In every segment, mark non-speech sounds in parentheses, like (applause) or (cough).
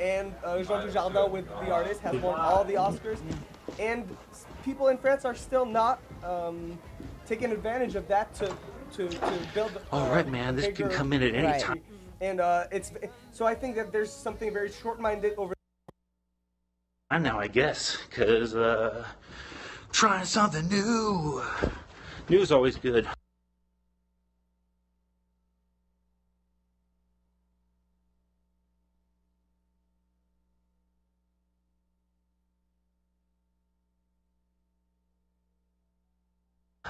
and uh, Jean Dujardin with the artist has won all the Oscars, and people in France are still not um, taking advantage of that to to, to build. All uh, right, man, this can come in at any Right. time. And uh, it's so I think that there's something very short-minded over. I now, I guess, because uh, trying something new. New is always good.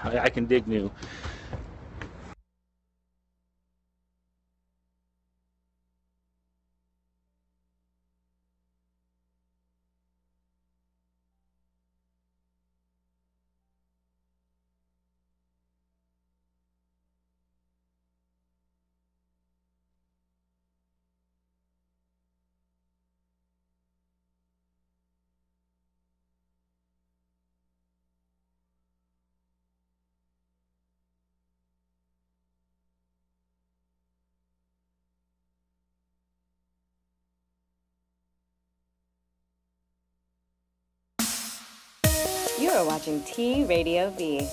I, I can dig new. Are watching T Radio V.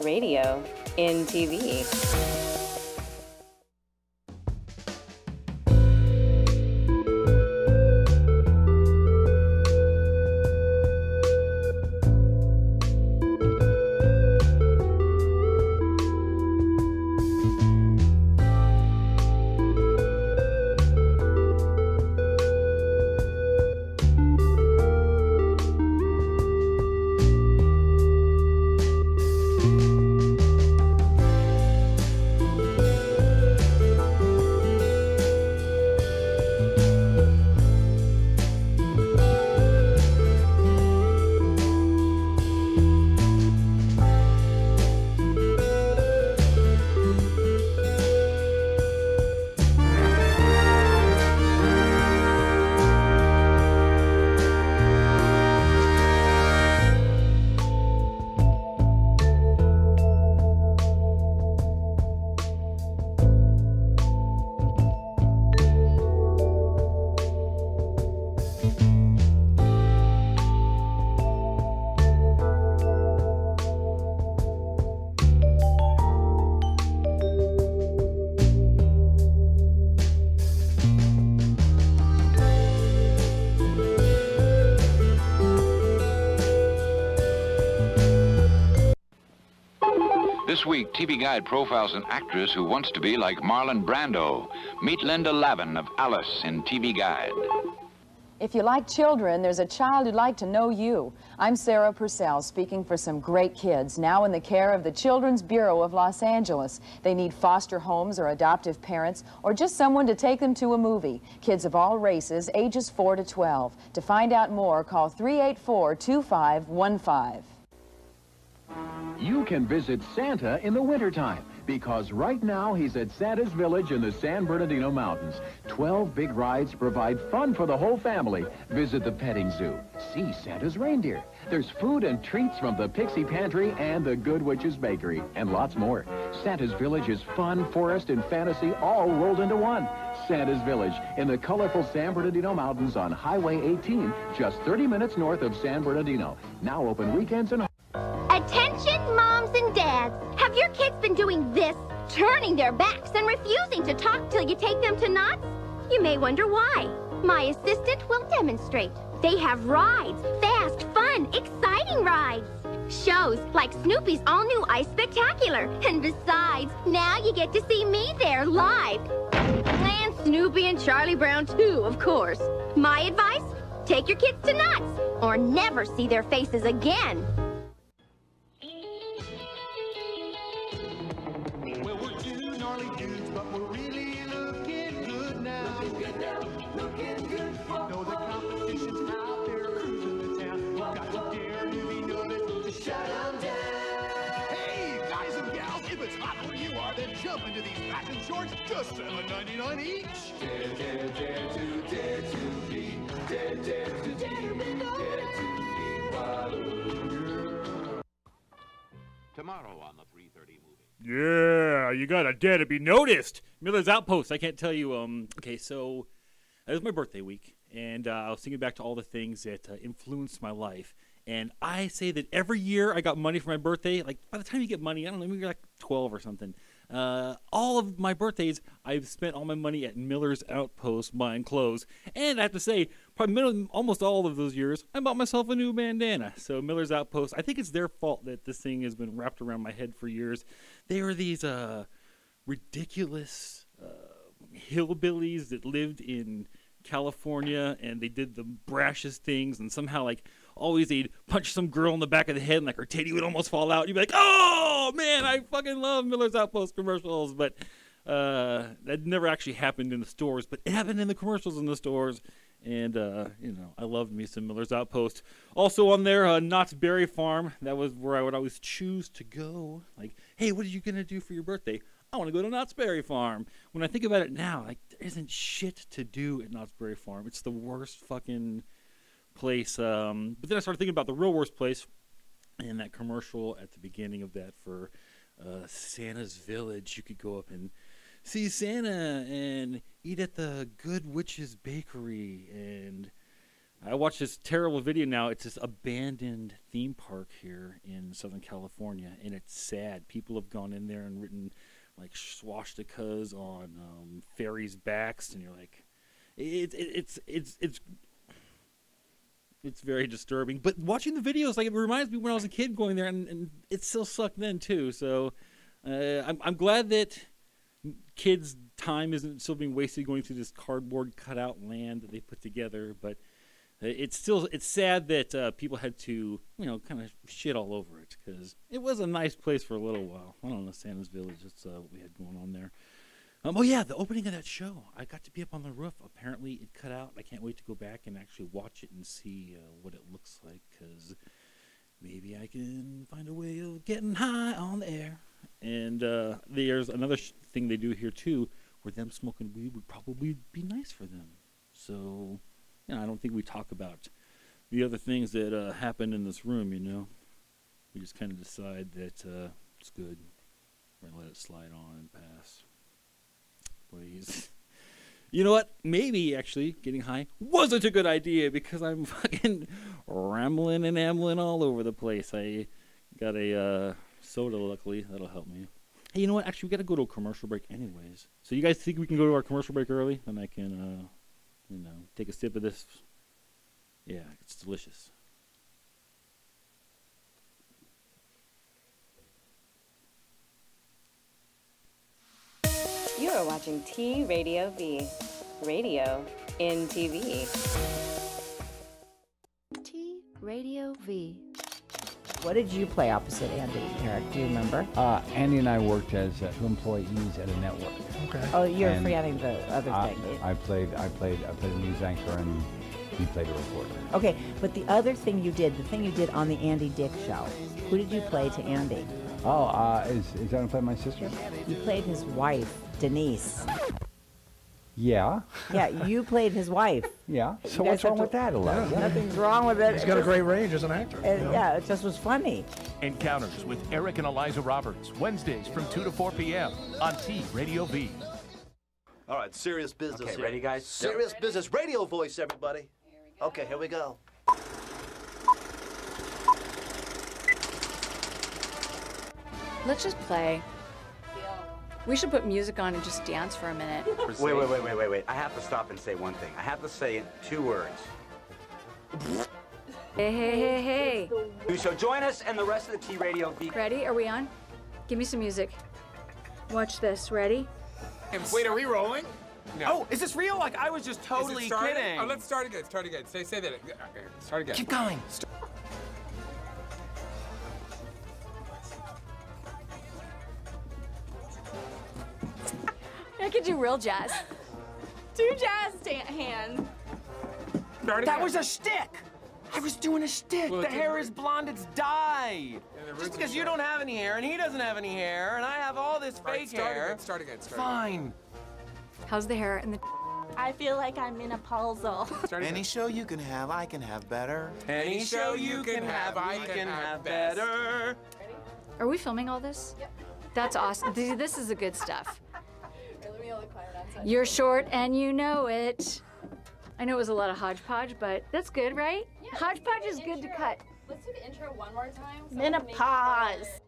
Radio in TV. This week, TV Guide profiles an actress who wants to be like Marlon Brando. Meet Linda Lavin of Alice in TV Guide. If you like children, there's a child who'd like to know you. I'm Sarah Purcell, speaking for some great kids, now in the care of the Children's Bureau of Los Angeles. They need foster homes or adoptive parents, or just someone to take them to a movie. Kids of all races, ages 4 to 12. To find out more, call 384 2515. You can visit Santa in the wintertime because right now he's at Santa's Village in the San Bernardino Mountains. 12 big rides provide fun for the whole family. Visit the petting zoo. See Santa's reindeer. There's food and treats from the Pixie Pantry and the Good Witch's Bakery and lots more. Santa's Village is fun, forest, and fantasy all rolled into one. Santa's Village in the colorful San Bernardino Mountains on Highway 18, just 30 minutes north of San Bernardino. Now open weekends and Attention, moms and dads. Have your kids been doing this, turning their backs and refusing to talk till you take them to Knott's? You may wonder why. My assistant will demonstrate. They have rides, fast, fun, exciting rides. Shows like Snoopy's all-new Ice Spectacular. And besides, now you get to see me there live. And Snoopy and Charlie Brown too, of course. My advice? Take your kids to Knott's or never see their faces again. Shorts, just $7.99 each. Dare, dare, dare to, dare to be, dare, dare to, dare be, dare to be wild. Tomorrow on the 330 movie. Yeah, you gotta dare to be noticed. Miller's Outpost. I can't tell you. Um. Okay, so it was my birthday week, and uh, I was thinking back to all the things that uh, influenced my life. And I say that every year I got money for my birthday. Like by the time you get money, I don't know, maybe you're like 12 or something. Uh, all of my birthdays, I've spent all my money at Miller's Outpost buying clothes. And I have to say, probably almost all of those years, I bought myself a new bandana. So Miller's Outpost, I think it's their fault that this thing has been wrapped around my head for years. They were these uh, ridiculous uh, hillbillies that lived in California and they did the brashest things and somehow like always he'd punch some girl in the back of the head and like her titty would almost fall out. You'd be like, oh man, I fucking love Miller's Outpost commercials, but uh, that never actually happened in the stores, but it happened in the commercials in the stores. And uh, you know, I loved me some Miller's Outpost. Also on there, uh, Knott's Berry Farm. That was where I would always choose to go. Like, hey, what are you gonna do for your birthday? I want to go to Knott's Berry Farm. When I think about it now, like there isn't shit to do at Knott's Berry Farm. It's the worst fucking place. Um, but then I started thinking about the real worst place, and that commercial at the beginning of that for uh, Santa's Village. You could go up and see Santa and eat at the Good Witch's Bakery. And I watched this terrible video now. It's this abandoned theme park here in Southern California, and it's sad. People have gone in there and written like swastikas on um, ferries' backs, and you're like, it, it, it's it's it's it's very disturbing. But watching the videos, like it reminds me when I was a kid going there, and, and it still sucked then too. So uh, I'm I'm glad that kids' time isn't still being wasted going through this cardboard cutout land that they put together. But it's still it's sad that uh, people had to you know kind of shit all over it because it was a nice place for a little while. I don't know Santa's Village. That's uh, what we had going on there. Um, oh yeah, the opening of that show. I got to be up on the roof. Apparently, it cut out. I can't wait to go back and actually watch it and see uh, what it looks like because maybe I can find a way of getting high on the air. And uh, there's another sh- thing they do here too, where them smoking weed would probably be nice for them. So, you know, I don't think we talk about the other things that uh, happen in this room. You know, we just kind of decide that uh, it's good. We're gonna let it slide on and pass please. You know what? Maybe actually getting high wasn't a good idea because I'm (laughs) fucking rambling and ambling all over the place. I got a uh, soda, luckily. That'll help me. Hey, you know what? Actually, we got to go to a commercial break anyways. So you guys think we can go to our commercial break early? And I can, uh, you know, take a sip of this. Yeah, it's delicious. You are watching T Radio V. Radio in TV. T Radio V. What did you play opposite Andy, Eric? Do you remember? Uh, Andy and I worked as uh, two employees at a network. Okay. Oh, you're And forgetting the other I, thing. I played, I played, I played a news anchor, and he played a reporter. Okay, but the other thing you did, the thing you did on the Andy Dick show, who did you play to Andy? Oh, uh, is is that gonna play my sister? You played his wife, Denise. Yeah. Yeah, you played his wife. (laughs) Yeah. So what's wrong to- with that, Eliza? Nothing's wrong with it. He's It got a just- great range as an actor. it- yeah, it just was funny. Encounters with Eric and Eliza Roberts, Wednesdays from 2 to 4 p.m. on T Radio V. All right, serious business. Okay, here. ready, guys? Serious business. Radio voice, everybody. Okay, here we go. Let's just play. We should put music on and just dance for a minute. (laughs) Wait, wait, wait, wait, wait, wait. I have to stop and say one thing. I have to say it two words. Hey, hey, hey, hey. So join us and the rest of the T Radio V. Ready? Are we on? Give me some music. Watch this. Ready? Wait, are we rolling? No. Oh, is this real? Like I was just Is it totally started? Oh, kidding. Oh, let's start again. Start again. Say, say that. Okay, uh, Start again. Keep going. I could do real jazz. (laughs) Do jazz sta- hands. That was a shtick. I was doing a shtick. Well, the it's a- hair is blonde. It's dye. the Just because you don't have any hair and he doesn't have any hair and I have all this All right, fake start hair. again. Start again. Start again. Fine. How's the hair and the? I feel like I'm in a puzzle. (laughs) Any show you can have, I can have better. Any show you can have, I can have better. Ready? Are we filming all this? Yep. That's awesome. This, this is the good stuff. (laughs) You're short and you know it. I know it was a lot of hodgepodge, but that's good, right? Yeah, hodgepodge is good to cut. Let's do the intro one more time. Menopause.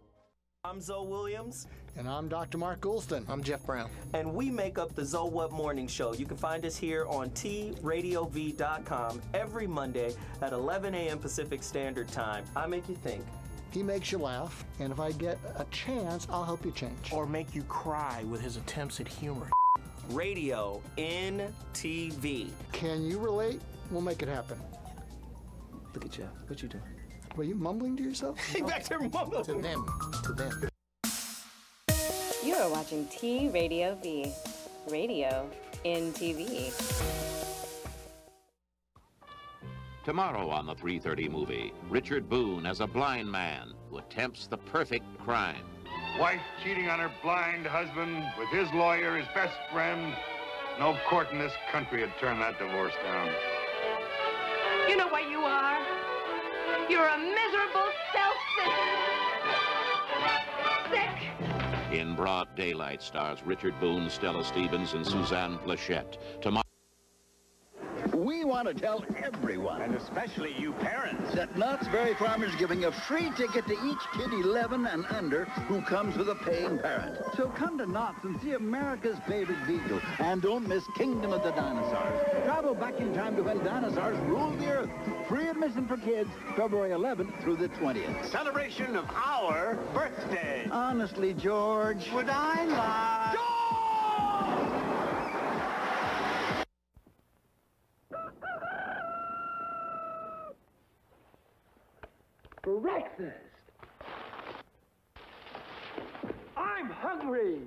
I'm Zoe Williams. And I'm Dr. Mark Goulston. I'm Jeff Brown. And we make up the Zoe What Morning Show. You can find us here on tradiov.com every Monday at 11 a.m. Pacific Standard Time. I make you think. He makes you laugh, and if I get a chance, I'll help you change. Or make you cry with his attempts at humor. Radio in TV. Can you relate? We'll make it happen. Look at Jeff. What you doing? Were you mumbling to yourself? Hey, (laughs) back there mumbling. To them. To them. You are watching T Radio V. Radio in TV. Tomorrow on the 3:30 movie, Richard Boone as a blind man who attempts the perfect crime. Wife cheating on her blind husband with his lawyer, his best friend. No court in this country would turn that divorce down. You know what you are? You're a miserable, broad daylight stars Richard Boone, Stella Stevens, and Suzanne Pleshette. Tomorrow. We want to tell everyone, and especially you parents, that Knott's Berry Farm is giving a free ticket to each kid 11 and under who comes with a paying parent. So come to Knott's and see America's favorite vehicle, and don't miss Kingdom of the Dinosaurs. Travel back in time to when dinosaurs ruled the earth. Free admission for kids, February 11th through the 20th. Celebration of our birthday. Honestly, George, would I lie? George! Breakfast! I'm hungry!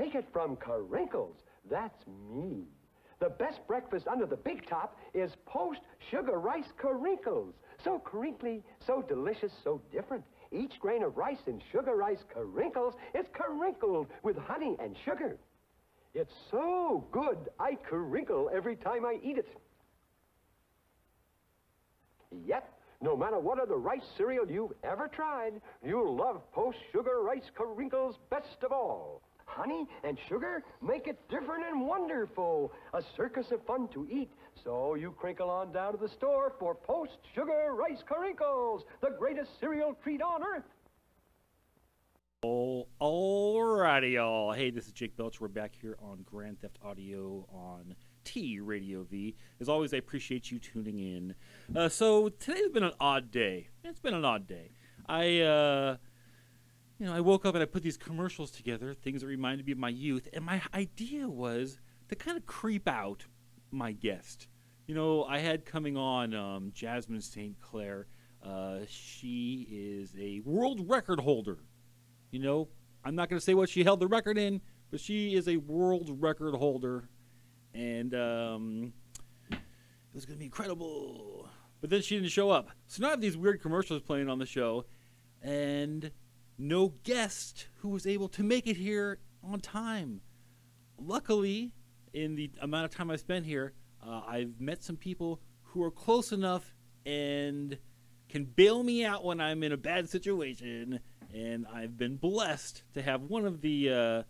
Take it from Carinkles. That's me. The best breakfast under the big top is post sugar rice Carinkles. So crinkly, so delicious, so different. Each grain of rice in sugar rice Carinkles is crinkled with honey and sugar. It's so good, I crinkle every time I eat it. Yep, no matter what other rice cereal you've ever tried, you'll love Post Sugar Rice Crinkles best of all. Honey and sugar make it different and wonderful. A circus of fun to eat. So you crinkle on down to the store for Post Sugar Rice Crinkles, the greatest cereal treat on earth. Oh, alrighty, y'all. Hey, this is Jake Belch. We're back here on Grand Theft Audio on T Radio V. As always, I appreciate you tuning in. Uh, so today's been an odd day. It's been an odd day. I, uh, you know, I woke up and I put these commercials together, things that reminded me of my youth, and my idea was to kind of creep out my guest. You know, I had coming on um, Jasmin St. Claire. Uh, she is a world record holder you know, I'm not going to say what she held the record in, but she is a world record holder, and um, it was going to be incredible. But then she didn't show up. So now I have these weird commercials playing on the show, and no guest who was able to make it here on time. Luckily, in the amount of time I've spent here, uh, I've met some people who are close enough and can bail me out when I'm in a bad situation and I've been blessed to have one of the uh,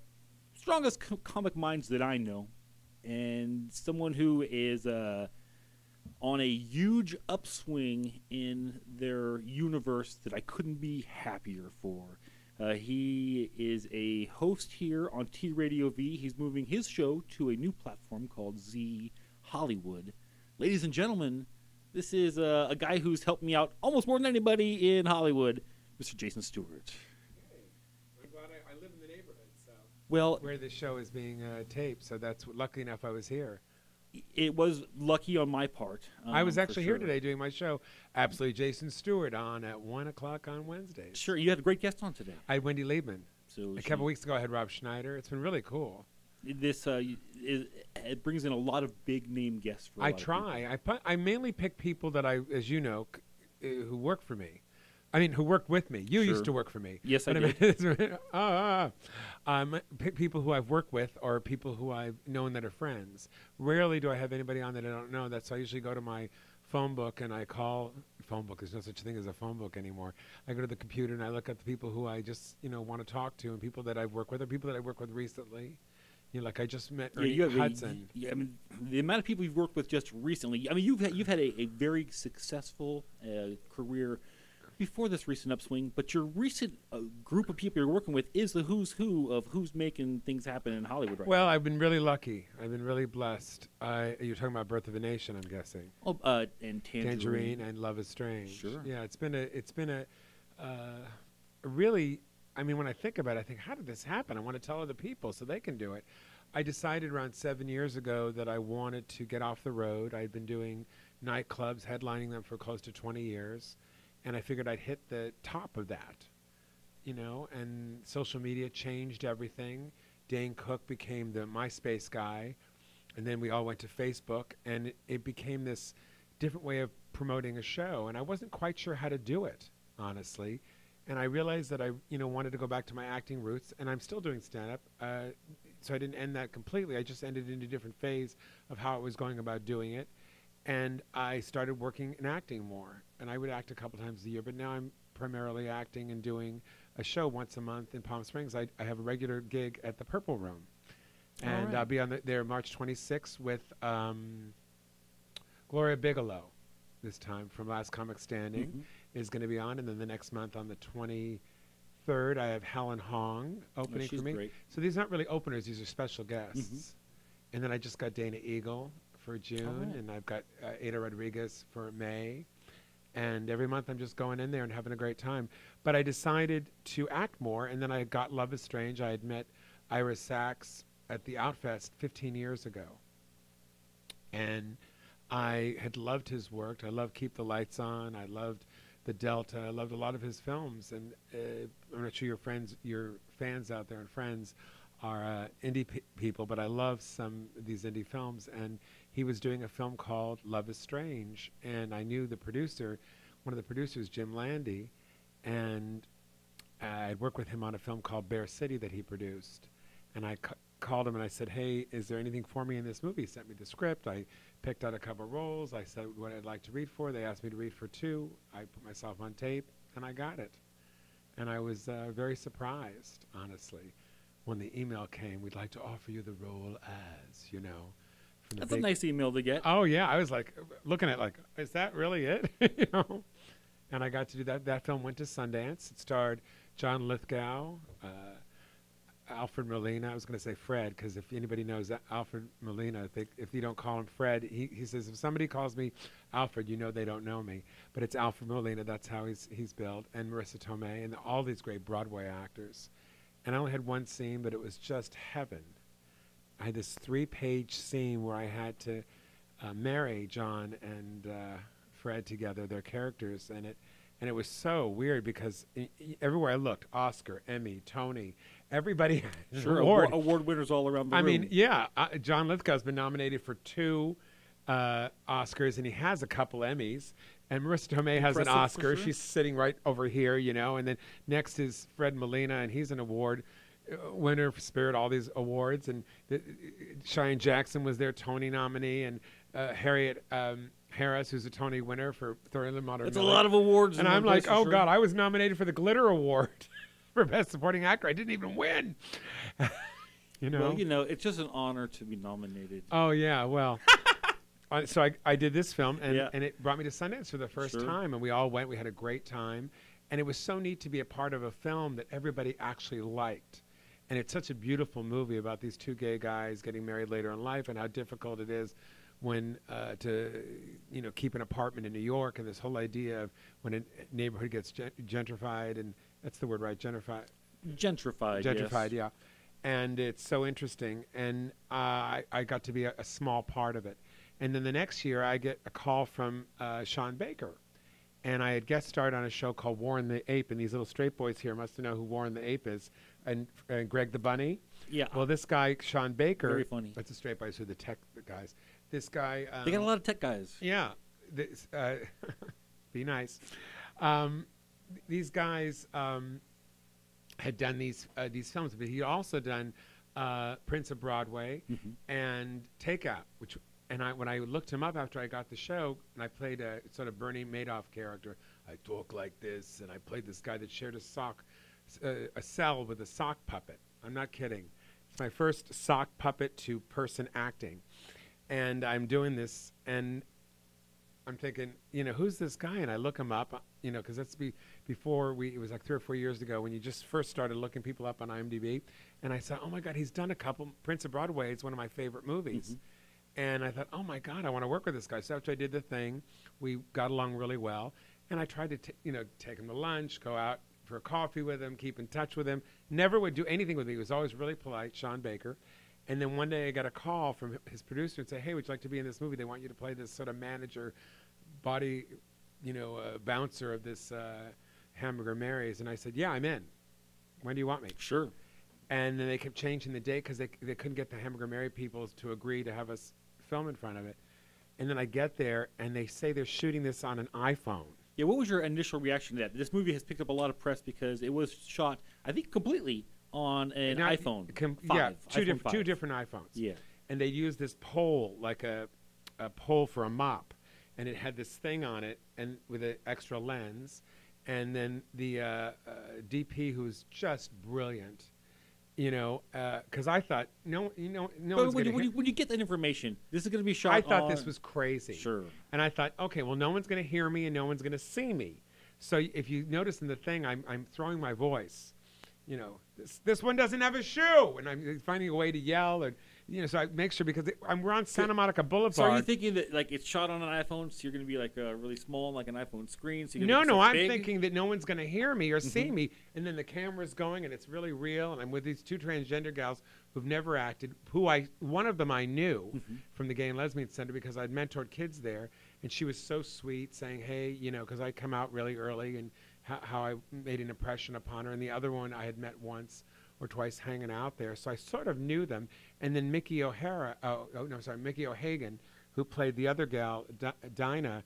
strongest co- comic minds that I know, and someone who is uh, on a huge upswing in their universe that I couldn't be happier for. Uh, he is a host here on T Radio V. He's moving his show to a new platform called Z Hollywood. Ladies and gentlemen, this is uh, a guy who's helped me out almost more than anybody in Hollywood. Mr. Jason Stuart. I'm glad I, I live in the neighborhood, so. Well- where the show is being uh, taped, so that's lucky enough I was here. It was lucky on my part. I was um, actually here today doing my show, absolutely Jason Stuart, on at one o'clock on Wednesdays. Sure, you had a great guest on today. I had Wendy Liebman. So a couple weeks ago, I had Rob Schneider. It's been really cool. This uh, is, it brings in a lot of big name guests. For a I lot of try. I pu- I mainly pick people that I, as you know, c- uh, who work for me. I mean, who work with me. You Sure. used to work for me. Yes, I But mean, (laughs) ah, ah. um, pick people who I've worked with or people who I've known that are friends. Rarely do I have anybody on that I don't know. That's why I usually go to my phone book and I call phone book. There's no such thing as a phone book anymore. I go to the computer and I look at the people who I just you know want to talk to and people that I've worked with or people that I work with recently. You know, like I just met Yeah, Ernie you have a- Hudson. yeah, I mean, the amount of people you've worked with just recently. I mean, you've had, you've had a, a very successful uh, career before this recent upswing, but your recent uh, group of people you're working with is the who's who of who's making things happen in Hollywood right Well, I've been really lucky. I've been really blessed. I, you're talking about Birth of a Nation, I'm guessing. Oh, uh, and Tangerine. and Love is Strange. Sure. Yeah, it's been a it's been a, uh, a really. I mean, when I think about it, I think, how did this happen? I want to tell other people so they can do it. I decided around seven years ago that I wanted to get off the road. I'd been doing nightclubs, headlining them for close to 20 years, and I figured I'd hit the top of that. You know, and social media changed everything. Dane Cook became the MySpace guy, and then we all went to Facebook, and it, it became this different way of promoting a show. And I wasn't quite sure how to do it, honestly. And I realized that I, you know, wanted to go back to my acting roots, and I'm still doing stand-up. Uh, so I didn't end that completely. I just ended in a different phase of how I was going about doing it, and I started working and acting more. And I would act a couple times a year, but now I'm primarily acting and doing a show once a month in Palm Springs. I, I have a regular gig at the Purple Room, and right. I'll be on the, there March 26th with um, Gloria Bigelow. This time from Last Comic Standing Mhm. is going to be on, and then the next month on the 23rd, I have Helen Hong opening she's for me. great. So these aren't really openers; these are special guests. And then I just got Dana Eagle for June, right. and I've got uh, Ada Rodriguez for May. And every month I'm just going in there and having a great time. But I decided to act more, and then I got Love is Strange. I had met Ira Sachs at the Outfest 15 years ago. And I had loved his work. I loved Keep the Lights On. I loved The Delta. I loved a lot of his films. And uh, I'm not sure your friends, your fans out there and friends are uh, indie pe- people, but I love some of these indie films. And he was doing a film called Love is Strange. And I knew the producer, one of the producers, Jim Landy, and I'd worked with him on a film called Bear City that he produced. And I ca- called him and I said, Hey, is there anything for me in this movie? He sent me the script. I picked out a couple roles. I said what I'd like to read for. They asked me to read for two. I put myself on tape and I got it. And I was uh, very surprised, honestly, when the email came. We'd like to offer you the role as, you know. That's a nice email to get. Oh yeah, I was like looking at like, is that really it? (laughs) you know. And I got to do that. That film went to Sundance. It starred John Lithgow, uh, Alfred Molina. I was going to say Fred because if anybody knows Alfred Molina, if, they, if you don't call him Fred, he, he says if somebody calls me Alfred, you know they don't know me. But it's Alfred Molina. That's how he's he's billed. And Marisa Tomei and all these great Broadway actors. And I only had one scene, but it was just heaven. I had this three-page scene where I had to uh, marry John and uh, Fred together, their characters, and it and it was so weird because everywhere I looked, Oscar, Emmy, Tony, everybody (laughs) Sure, award. award, winners all around the I room. mean, yeah, uh, John Lithgow's been nominated for two uh, Oscars, and he has a couple Emmys. And Marisa Tomei has an Oscar. sure. She's sitting right over here, you know. And then next is Fred Molina, and he's an award winner for Spirit, all these awards. And the, Cheyenne Jackson was their Tony nominee, and uh, Harriet um, Harris, who's a Tony winner for Thoroughly Modern. That's a lot of awards And I'm like, oh sure. God, I was nominated for the Glitter Award (laughs) for Best Supporting Actor. I didn't even win. (laughs) you know. Well, you know, it's just an honor to be nominated. Oh yeah, well. (laughs) uh, so I, I did this film, and, Yeah. and it brought me to Sundance for the first Sure. time, and we all went. We had a great time, and it was so neat to be a part of a film that everybody actually liked. And it's such a beautiful movie about these two gay guys getting married later in life, and how difficult it is when uh, to you know keep an apartment in New York, and this whole idea of when a neighborhood gets gentrified, and that's the word, right? Gentrified. Gentrified, Gentrified, yes. yeah. And it's so interesting, and uh, I, I got to be a, a small part of it. And then the next year, I get a call from uh, Sean Baker, and I had guest starred on a show called Warren the Ape, and these little straight boys here must know who Warren the Ape is, and, and Greg the Bunny. Yeah. Well, this guy Sean Baker. Very funny. That's a straight boys who the tech guys. This guy. Um, They got a lot of tech guys. Yeah. This, uh, (laughs) be nice. Um, th- these guys um, had done these uh, these films, but he also done uh, Prince of Broadway Mm-hmm. and Takeout, which and I when I looked him up after I got the show, and I played a sort of Bernie Madoff character. I talk like this, and I played this guy that shared a sock, uh, a cell with a sock puppet. I'm not kidding. It's my first sock puppet to person acting, and I'm doing this, and I'm thinking, you know, who's this guy? And I look him up, uh, you know, because that's be, before we, it was like three or four years ago when you just first started looking people up on IMDb. And I said, oh my God, he's done a couple. Prince of Broadway is one of my favorite movies. And I thought, oh my God, I want to work with this guy. So after I did the thing, we got along really well. And I tried to, t- you know, take him to lunch, go out for a coffee with him, keep in touch with him. Never would do anything with me. He was always really polite, Sean Baker. And then one day I got a call from his producer and say, "Hey, would you like to be in this movie? They want you to play this sort of manager, body, you know, uh, bouncer of this uh, Hamburger Mary's." And I said, "Yeah, I'm in. When do you want me?" Sure. And then they kept changing the date because they they couldn't get the Hamburger Mary people to agree to have us film in front of it. And then I get there and they say they're shooting this on an iPhone. Yeah, what was your initial reaction to that? This movie has picked up a lot of press because it was shot, I think, completely on an Now, iPhone. com- 5, yeah, two, iPhone diff- 5. two different iPhones. Yeah. And they used this pole, like a, a pole for a mop, and it had this thing on it, and with an extra lens, and then the uh, uh, DP, who's just brilliant, you know, uh, because I thought no, you know, no But one's when you, when, you, when you get that information, this is going to be shot I thought this was crazy. Sure. And I thought, okay, well, no one's going to hear me and no one's going to see me. So if you notice in the thing, I'm, I'm throwing my voice. You know, this, this one doesn't have a shoe, and I'm finding a way to yell, and you know, so I make sure because it, I'm, we're on Santa Monica Boulevard. So are you thinking that like it's shot on an iPhone, so you're going to be like uh, really small, like an iPhone screen? So no, no, I'm big? thinking that no one's going to hear me or see Mhm. me, and then the camera's going, and it's really real, and I'm with these two transgender gals who've never acted. Who I, one of them I knew Mm-hmm. from the Gay and Lesbian Center because I'd mentored kids there, and she was so sweet, saying, "Hey, you know," because I come out really early, and how, how I made an impression upon her. And the other one I had met once or twice hanging out there, so I sort of knew them. And then Mickey O'Hara, oh, oh no, sorry, Mickey O'Hagan, who played the other gal, Di- Dinah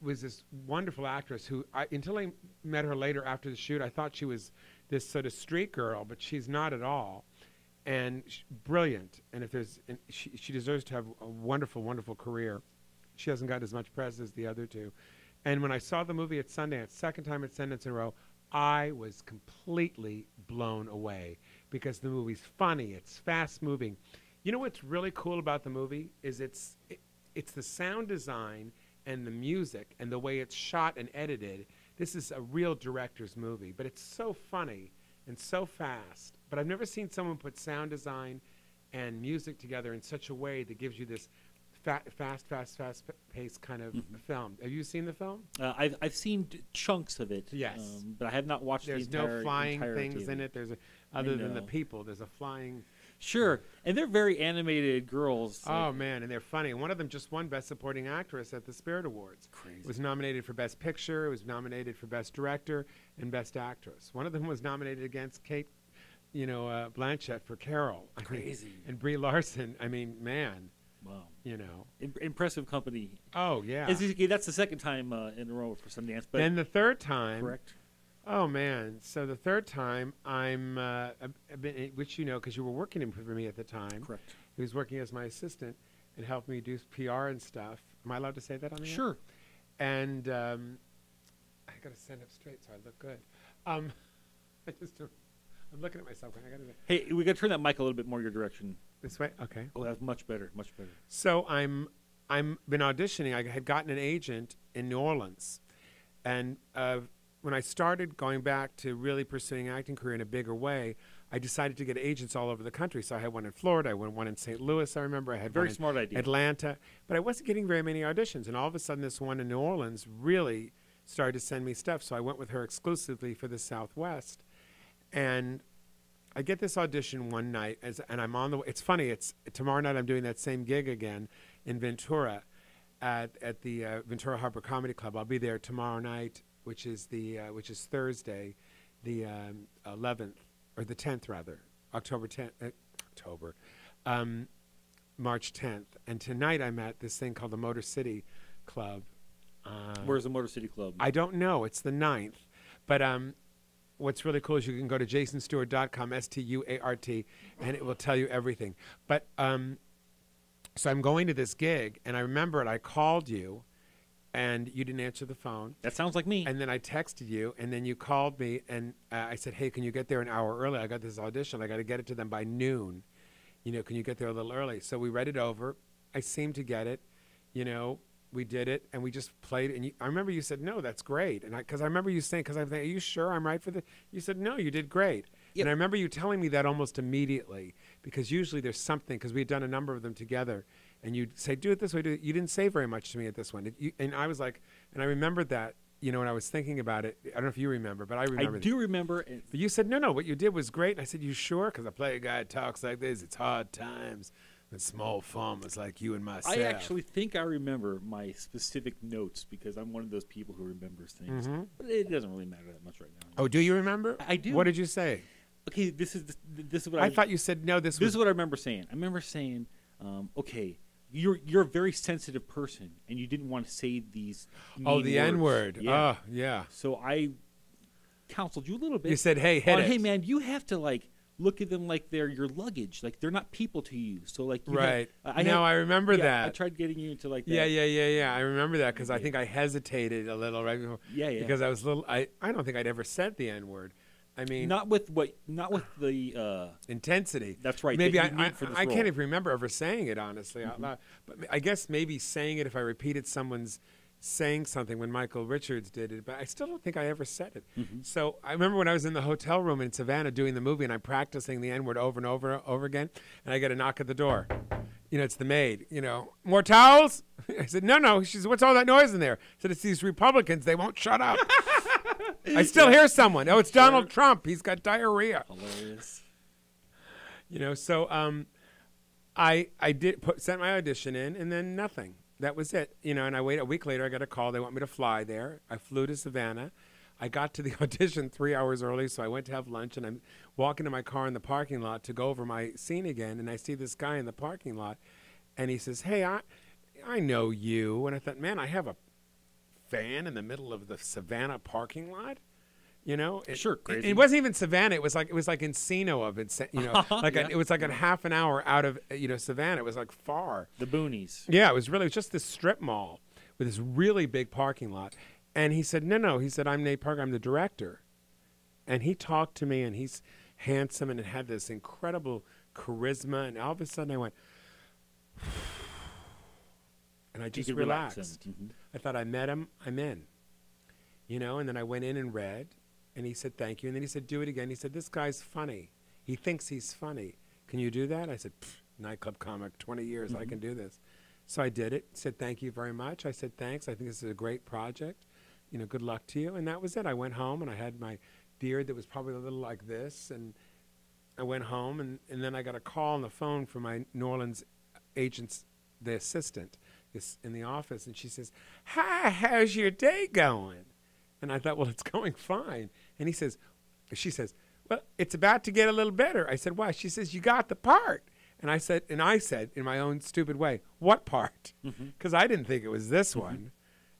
was this wonderful actress who, I, until I met her later after the shoot, I thought she was this sort of street girl, but she's not at all. And sh- brilliant. And if there's, and she, she deserves to have a wonderful, wonderful career. She hasn't got as much press as the other two. And when I saw the movie at Sundance, second time at Sundance in a row, I was completely blown away because the movie's funny, it's fast moving. You know what's really cool about the movie is it's it, it's the sound design and the music and the way it's shot and edited. This is a real director's movie, but it's so funny and so fast. But I've never seen someone put sound design and music together in such a way that gives you this fa- fast, fast, fast paced kind of film. Have you seen the film? Uh, I've I've seen d- chunks of it. Yes. um, but I have not watched There's the entire. no flying things in it. There's a, other than the people. There's a flying. Sure, and they're very animated girls. Oh man, and they're funny. One of them just won Best Supporting Actress at the Spirit Awards. Crazy. Was nominated for Best Picture. It was nominated for Best Director and Best Actress. One of them was nominated against Kate, you know, uh, Blanchett for Carol. I (laughs) mean, Crazy. and Brie Larson. I mean, man. Wow. You know. Im- impressive company. Oh yeah. That's the second time uh, in a row for Sundance. But then the third time. Correct. Oh man! So the third time, I'm, uh, been, which you know, because you were working in for me at the time. Correct. He was working as my assistant and helped me do PR and stuff. Am I allowed to say that on the air? Sure. And um, I got to stand up straight so I look good. Um, (laughs) I just, don't- I'm looking at myself. going, I got to. Hey, we got to turn that mic a little bit more your direction. This way, okay. Oh, that's much better. Much better. So I'm I'm been auditioning. I had gotten an agent in New Orleans, and uh, when I started going back to really pursuing acting career in a bigger way, I decided to get agents all over the country. So I had one in Florida, I had one in St. Louis. I remember I had Very smart idea. Atlanta, but I wasn't getting very many auditions. And all of a sudden, this one in New Orleans really started to send me stuff. So I went with her exclusively for the Southwest, and I get this audition one night, as, and I'm on the. It's funny. It's tomorrow night. I'm doing that same gig again in Ventura, at at the uh, Ventura Harbor Comedy Club. I'll be there tomorrow night, which is the uh, which is Thursday, the um, 11th or the 10th rather, October 10th, uh, October, um, March 10th. And tonight I'm at this thing called the Motor City Club. Uh, Where's the Motor City Club? I don't know. It's the 9th. But um, what's really cool is you can go to jasonstuart.com, S T U A R T, and it will tell you everything. But um, so I'm going to this gig, and I remember it. I called you, and you didn't answer the phone. That sounds like me. And then I texted you, and then you called me, and uh, I said, "Hey, can you get there an hour early? I got this audition. I got to get it to them by noon. You know, can you get there a little early?" So we read it over. I seemed to get it. You know, we did it, and we just played. And you, I remember you said, "No, that's great." And i because I, remember you saying, "Because I think, are you sure I'm right for the?" You said, "No, you did great." And I remember you telling me that almost immediately because usually there's something because we had done a number of them together, and you'd say, "Do it this way." Do it. You didn't say very much to me at this one, It- you, and I was like, and I remembered that. You know, when I was thinking about it, I don't know if you remember, but I remember. I do remember. But you said, "No, no, what you did was great." And I said, "You sure?" Because I play a guy talks like this. It's hard times. With small farmers like you and myself. I actually think I remember my specific notes because I'm one of those people who remembers things. Mhm. But it doesn't really matter that much right now. Oh, do you remember? I do. What did you say? Okay, this is this is what I I, thought you said no. This, This was is what I remember saying. I remember saying, um, "Okay, you're you're a very sensitive person, and you didn't want to say these." Oh, the. N-word. Yeah. Oh, yeah. So I counseled you a little bit. You said, "Hey, hit on, it." Hey, man, you have to like look at them like they're your luggage. Like they're not people to you. So like, you have- Right. I no, had- I remember yeah, that. I tried getting you into like that. Yeah, yeah, yeah, yeah. I remember that because I think I hesitated a little right before. Yeah, yeah. Because I was a little. I, I don't think I'd ever said the N word. I mean, not with what, not with the uh, intensity. That's right. Maybe that I, I, I can't even remember ever saying it honestly out Mhm. loud. But I guess maybe saying it if I repeated someone's saying something when Michael Richards did it. But I still don't think I ever said it. Mhm. So I remember when I was in the hotel room in Savannah doing the movie, and I'm practicing the N word over and over and over again, and I get a knock at the door. You know, it's the maid. You know, more towels. (laughs) I said, no, no. She said, what's all that noise in there? I said, it's these Republicans. They won't shut up. (laughs) I still hear someone. Oh, it's Donald Trump. He's got diarrhea. Hilarious. You know, so um, I I did put sent my audition in, and then nothing. That was it. You know, and I wait a week later. I got a call. They want me to fly there. I flew to Savannah. I got to the (laughs) audition three hours early, so I went to have lunch, and I'm walking to my car in the parking lot to go over my scene again, and I see this guy in the parking lot, and he says, "Hey, I I know you," and I thought, man, I have a fan in the middle of the Savannah parking lot. You know, it, Sure, it- crazy. It, wasn't even Savannah. It was like it was like Encino of it. You know, (laughs) like a, it was like a half an hour out of you know Savannah. It was like far. The boonies. Yeah, it was really it was just this strip mall with this really big parking lot. And he said, "No, no." He said, "I'm Nate Parker. I'm the director." And he talked to me, and he's handsome and had this incredible charisma. And all of a sudden, I went, (sighs) and I just relax relaxed. in. Mhm. I thought I met him. I'm in. You know, and then I went in and read, and he said thank you, and then he said do it again. He said this guy's funny. He thinks he's funny. Can you do that? I said nightclub comic, 20 years, I Mhm. can do this. So I did it. Said thank you very much. I said thanks. I think this is a great project. You know, good luck to you. And that was it. I went home and I had my beard that was probably a little like this, and I went home, and, and then I got a call on the phone from my New Orleans agent's, the assistant, is in the office, and she says, "Hi, how's your day going?" And I thought, well, it's (laughs) going fine. And he says, she says, well, it's about to get a little better. I said, why? She says, you got the part. And I said, and I said in my own stupid way, what part? Because I didn't think it was this one.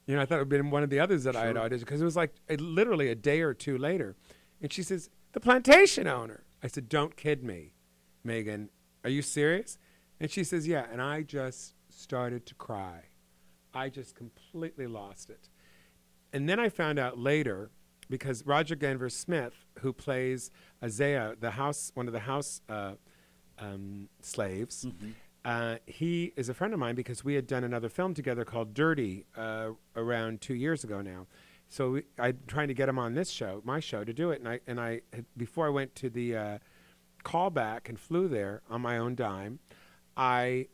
You know, I thought it would been one of the others that I had Sure. auditioned because it was like uh, literally a day or two later. And she says, the plantation owner. I said, don't kid me, Megan. Are you serious? And she says, yeah. And I just started to cry. I just completely lost it. And then I found out later, because Roger Guenveur Smith, who plays Isaiah, the house, one of the house uh, um, slaves, Mhm. uh, he is a friend of mine because we had done another film together called Dirty uh, around two years ago now. So we, I'm trying to get him on this show, my show, to do it. And I, and I had, before I went to the uh, callback and flew there on my own dime, I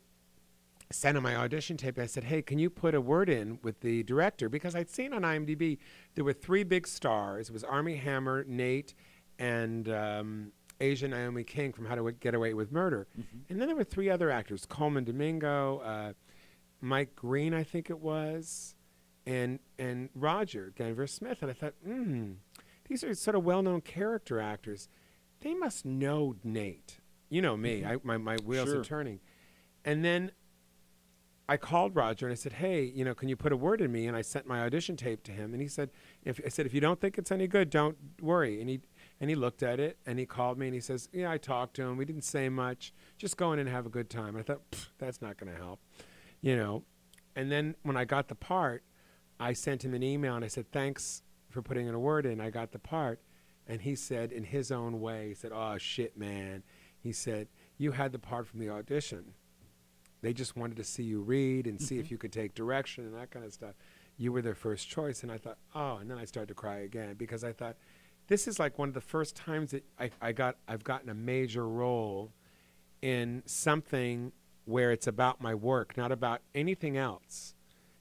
sent him my audition tape. I said, "Hey, can you put a word in with the director?" Because I'd seen on IMDb there were three big stars. It was Armie Hammer, Nate, and um, Aja Naomi King from How to Get Away with Murder. And then there were three other actors: Colman Domingo, uh, Mike Green, I think it was, and and Roger Guenveur Smith. And I thought, hmm, these are sort of well-known character actors. They must know Nate. You know me. I, my my wheels Sure. are turning. And then I called Roger and I said, "Hey, you know, can you put a word in me?" And I sent my audition tape to him, and he said, "If I said if you don't think it's any good, don't worry." And he And he looked at it and he called me and he says, Yeah, I talked to him. We didn't say much. Just go in and have a good time. And I thought, That's not going to help, you know. And then when I got the part, I sent him an email and I said, Thanks for putting in a word in. I got the part. And he said, in his own way, he said, Oh, shit, man. He said, You had the part from the audition. They just wanted to see you read and see if Mhm. you could take direction and that kind of stuff. You were their first choice. And I thought, Oh, and then I started to cry again because I thought, this is like one of the first times that I, I got I've gotten a major role in something where it's about my work, not about anything else,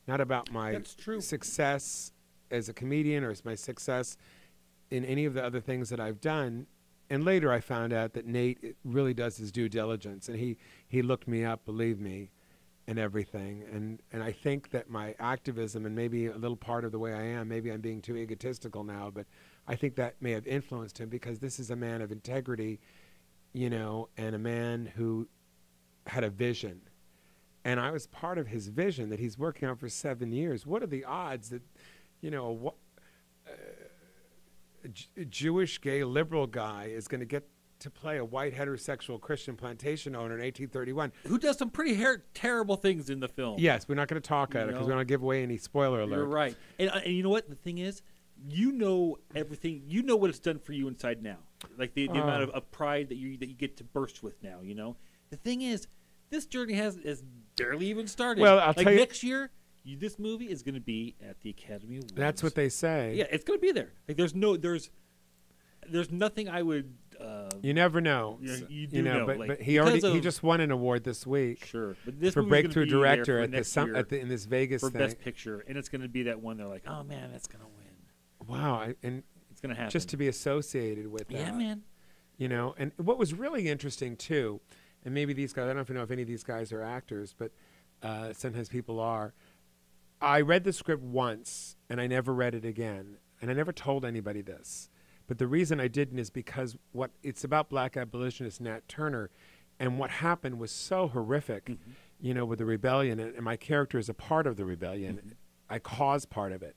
not about my true. success as a comedian or as my success in any of the other things that I've done. And later I found out that Nate really does his due diligence, and he he looked me up, believe me, and everything. And and I think that my activism and maybe a little part of the way I am, maybe I'm being too egotistical now, but I think that may have influenced him because this is a man of integrity, you know, and a man who had a vision. And I was part of his vision that he's working on for seven years. What are the odds that, you know, J- Jewish gay liberal guy is going to get to play a white heterosexual Christian plantation owner in 1831? Who does some pretty her- terrible things in the film? Yes, we're not going to talk You at it because we don't want to give away any spoiler alert. You're right. And, uh, and you know what? The thing is, you know everything. You know what it's done for you inside now. Like the, the amount Oh. of, of pride that you that you get to burst with now. You know. The thing is, this journey has has barely even started. Well, I'll like tell you- next year, you, this movie is going to be at the Academy Awards. That's what they say. Yeah, it's going to be there. Like there's no there's there's nothing I would. Uh, You never know. You, S- you do know, know, but, like, but he already because he just won an award this week. Sure, but this for breakthrough director at the some at the in this Vegas for thing. Best Picture, and it's going to be that one. They're like, oh man, that's going to win. Wow, I, and It's gonna happen. just to be associated with that. Yeah, man. You know, and what was really interesting too, and maybe these guys, I don't know if any of these guys are actors, but uh, sometimes people are. I read the script once, and I never read it again, and I never told anybody this. But the reason I didn't is because what it's about black abolitionist Nat Turner, and what happened was so horrific, Mm-hmm. you know, with the rebellion, and, and my character is a part of the rebellion. Mm-hmm. I caused part of it,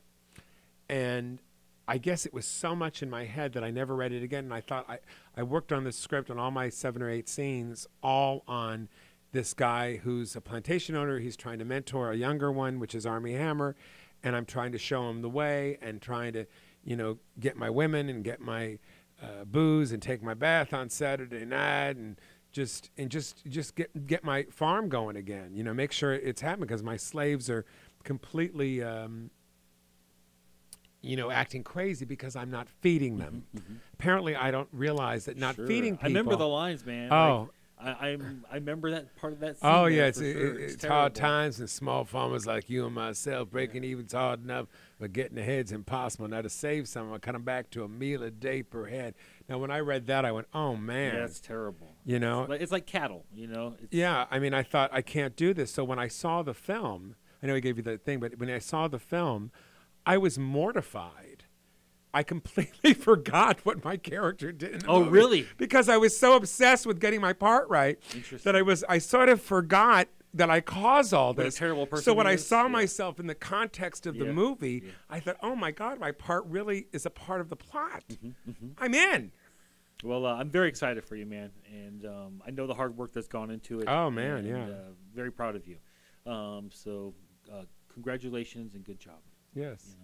and I guess it was so much in my head that I never read it again. And I thought I, I worked on this script on all my seven or eight scenes, all on this guy who's a plantation owner. He's trying to mentor a younger one, which is Armie Hammer, and I'm trying to show him the way and trying to, you know, get my women and get my uh, booze and take my bath on Saturday night and just and just just get get my farm going again. You know, make sure it's happening because my slaves are completely. Um, you know, acting crazy because I'm not feeding them. Apparently, I don't realize that not Sure. feeding people. I remember the lines, man. Oh, Like, I, I'm I remember that part of that. Scene oh yeah, it's, it- sure. it's, terrible. hard times and small farmers like you and myself breaking even's hard enough, but getting ahead's impossible. Now to save some, I come back to a meal a day per head. Now when I read that, I went, oh man, Yeah, it's terrible. You know, It's like, it's like cattle. You know. It's, yeah, I mean, I thought I can't do this. So when I saw the film, I know he gave you the thing, but when I saw the film, I was mortified. I completely (laughs) forgot what my character did. In the Oh, movie really? Because I was so obsessed with getting my part right that I was I sort of forgot that I caused all What a this. terrible person so when I saw Yeah. myself in the context of the Yeah, movie, I thought, "Oh my God, my part really is a part of the plot. Mm-hmm, I'm in." Well, uh, I'm very excited for you, man, and um, I know the hard work that's gone into it. Oh, man, and, yeah. Uh, very proud of you. Um, so, uh, congratulations and good job. Yes.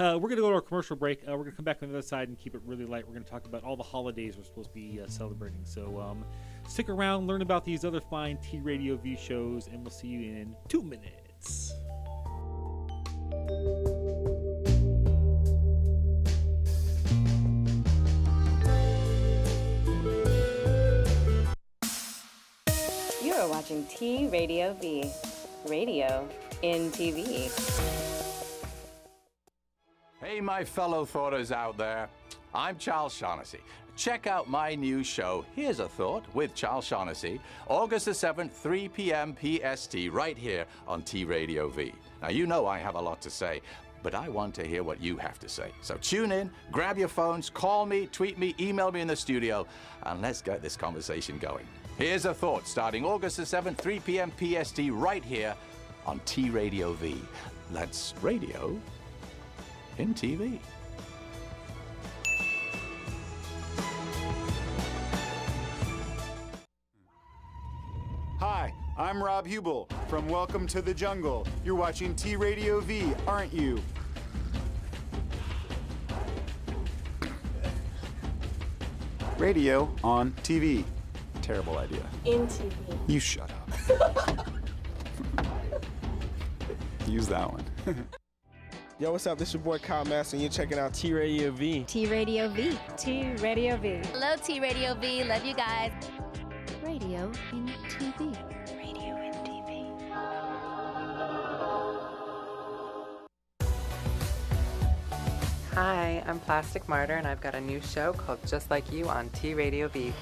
Uh, we're going to go to our commercial break. Uh, we're going to come back on the other side and keep it really light. We're going to talk about all the holidays we're supposed to be uh, celebrating. So um, stick around, learn about these other fine T Radio V shows, and we'll see you in two minutes. You are watching T Radio V, radio in TV. Hey, my fellow thoughters out there. I'm Charles Shaughnessy. Check out my new show, Here's a Thought, with Charles Shaughnessy, August the 7th, 3 p.m. PST, right here on T Radio V. Now, you know I have a lot to say, but I want to hear what you have to say. So tune in, grab your phones, call me, tweet me, email me in the studio, and let's get this conversation going. Here's a Thought, starting August the 7th, 3 p.m. PST, right here on T Radio V. That's radio MTV. Hi, I'm Rob Huebel from Welcome to the Jungle. You're watching T Radio V, aren't you? Radio on TV. Terrible idea. In TV. You shut up. (laughs) Use that one. (laughs) Yo, what's up? This is your boy Kyle Mass, and you're checking out T Radio V. T Radio V. T Radio V. Hello, T Radio V. Love you guys. Radio in TV. Radio in TV. Hi, I'm Plastic Martyr, and I've got a new show called Just Like You on T Radio V.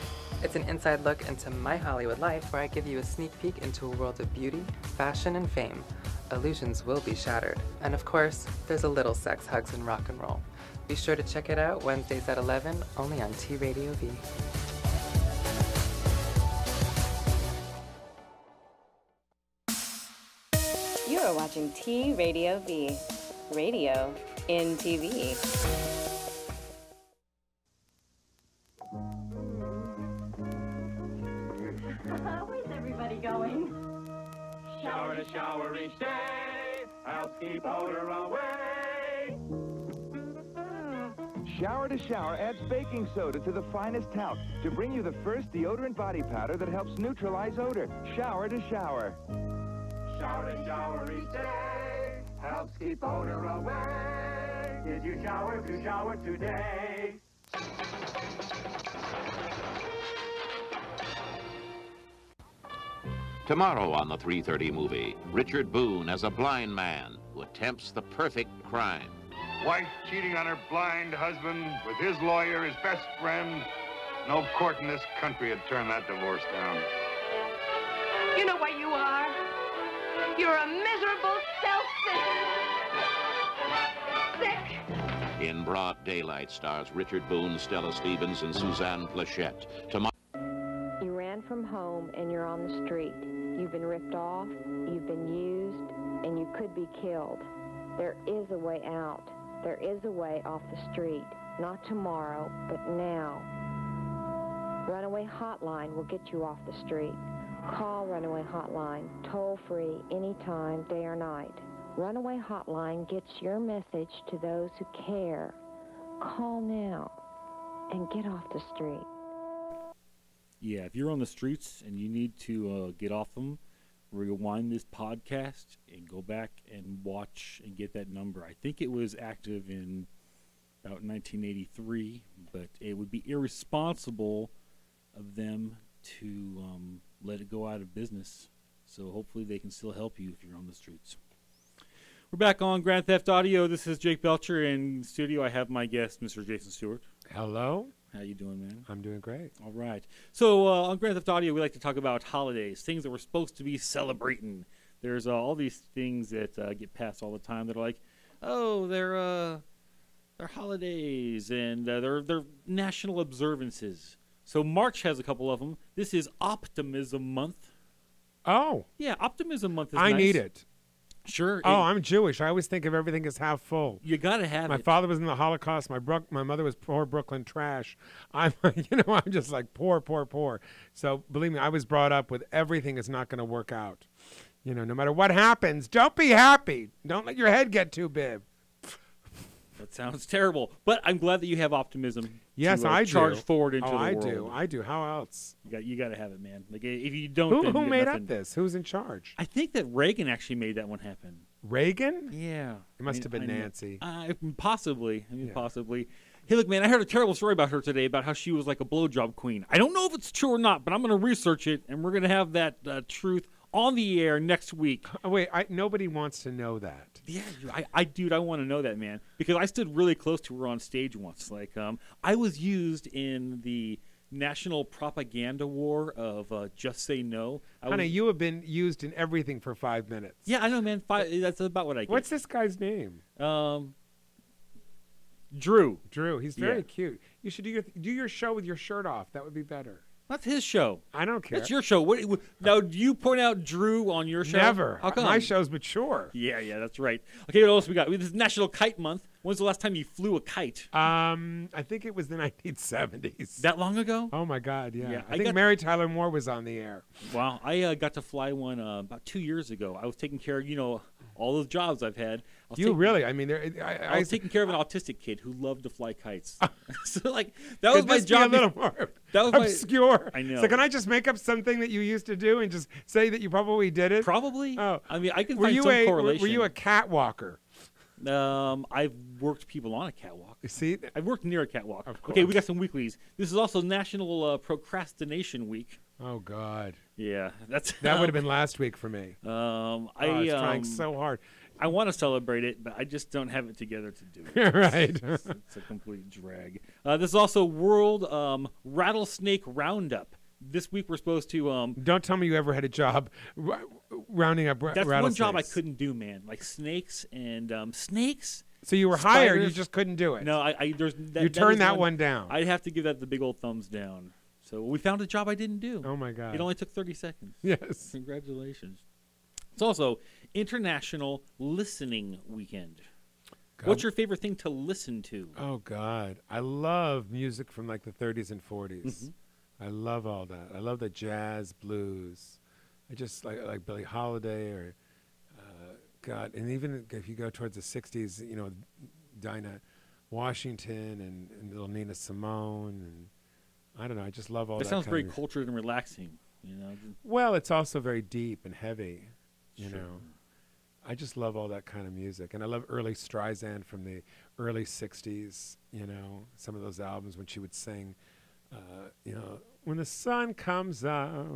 It's an inside look into my Hollywood life where I give you a sneak peek into a world of beauty, fashion, and fame. Illusions will be shattered. And of course, there's a little sex, hugs, and rock and roll. Be sure to check it out Wednesdays at 11, only on T Radio V. You are watching T Radio V. Radio in TV. Each day, odor away. Shower to Shower adds baking soda to the finest talc to bring you the first deodorant body powder that helps neutralize odor. Shower to Shower. Shower to shower each day, helps keep odor away. Did you shower to shower today? Tomorrow on the 330 movie, Richard Boone as a blind man who attempts the perfect crime. Wife cheating on her blind husband with his lawyer, his best friend. No court in this country would turn that divorce down. You know what you are? You're a miserable, self-sick. In broad daylight stars Richard Boone, Stella Stevens, and Suzanne Pleshette. Tomorrow. From home and you're on the street. You've been ripped off, you've been used, and you could be killed. There is a way out. There is a way off the street. Not tomorrow, but now. Runaway Hotline will get you off the street. Call Runaway Hotline, toll free, anytime, day or night. Runaway Hotline gets your message to those who care. Call now and get off the street. Yeah, if you're on the streets and you need to uh, get off them, rewind this podcast and go back and watch and get that number. I think it was active in about 1983, but it would be irresponsible of them to um, let it go out of business. So hopefully they can still help you if you're on the streets. We're back on Grand Theft Audio. This is Jake Belcher in studio. I have my guest, Mr. Jason Stuart. Hello. How you doing, man? I'm doing great. All right. So uh, on Grand Theft Audio, we like to talk about holidays, things that we're supposed to be celebrating. There's uh, all these things that uh, get passed all the time that are like, oh, they're uh, they're holidays and uh, they're they're national observances. So March has a couple of them. This is Optimism Month. Oh. Yeah, Optimism Month is I nice. need it. Sure. Oh, I'm Jewish. I always think of everything as half full. You gotta have my it. father was in the Holocaust. My bro- my mother was poor Brooklyn trash. I'm, (laughs) you know, I'm just like poor, poor, poor. So believe me, I was brought up with everything is not going to work out. You know, no matter what happens, don't be happy. Don't let your head get too big. That sounds terrible, but I'm glad that you have optimism. Yes, to, uh, I charge do. forward into oh, the I world. do. I do. How else? You got you got to have it, man. Like if you don't, Who, who you made nothing. up this? Who's in charge? I think that Reagan actually made that one happen. Reagan? Yeah, It must I have been I Nancy. Uh, possibly. I mean, possibly. Hey, look, man, I heard a terrible story about her today about how she was like a blowjob queen. I don't know if it's true or not, but I'm going to research it, and we're going to have that uh, truth on the air next week. Oh, wait, I, nobody wants to know that. Yeah, I, I dude, I want to know that, man, because I stood really close to her on stage once. Like, um, I was used in the national propaganda war of uh, "Just Say No." I Honey, was- you have been used in everything for five minutes. yeah, I know, man. Five, that's about what I get. What's this guy's name? Um, Drew. Drew. He's very Yeah. cute. You should do your do your show with your shirt off. That would be better. That's his show. I don't care. That's your show. What, what- now, do you point out Drew on your show? Never. How come? My show's mature. Yeah, yeah, that's right. Okay, what else we got? This is National Kite Month. When's the last time you flew a kite? Um, I think it was the (laughs) 1970s. That long ago? Oh my God! Yeah, Yeah, I, I think got- Mary Tyler Moore was on the air. Wow, I uh, got to fly one uh, about two years ago. I was taking care of, you know, all those jobs I've had. I was You taking- really? I mean, there. I, I, was taking care of an autistic kid who loved to fly kites. (laughs) (laughs) so like that was my job. a little more that was my- obscure. I know. So can I just make up something that you used to do and just say that you probably did it? Probably. Oh, I mean, I can were find you some a, correlation. Were you a catwalker? Um, I've worked people on a catwalk. You see, I've worked near a catwalk. Okay, we got some weeklies. This is also National uh, Procrastination Week. Oh God. Yeah, that's That (laughs) would have been last week for me. Um, I Oh, I was um, trying so hard. I want to celebrate it, but I just don't have it together to do it. (laughs) Right. It's, it's a complete drag. Uh, this is also World um, Rattlesnake Roundup. This week we're supposed to. Um, Don't tell me you ever had a job r- rounding up ra- that's one job I couldn't do, man. Like snakes and um, snakes. So you were hired, you just couldn't do it. No, I, I there's that, You turned is that one down. I'd have to give that the big old thumbs down. So we found a job I didn't do. Oh my God. It only took 30 seconds. Yes. Congratulations. It's also International Listening Weekend. What's your favorite thing to listen to? Oh God, I love music from like the 30s and 40s. Mhm. I love all that. I love the jazz, blues. I just like like Billie Holiday or uh, God, and even if you go towards the 60s, you know, Dinah Washington and, and little Nina Simone and I don't know. I just love all That that. sounds very cultured and relaxing. You know. Well, it's also very deep and heavy. You Sure. know, I just love all that kind of music, and I love early Streisand from the early '60s. You know, some of those albums when she would sing, uh, you know, when the sun comes out.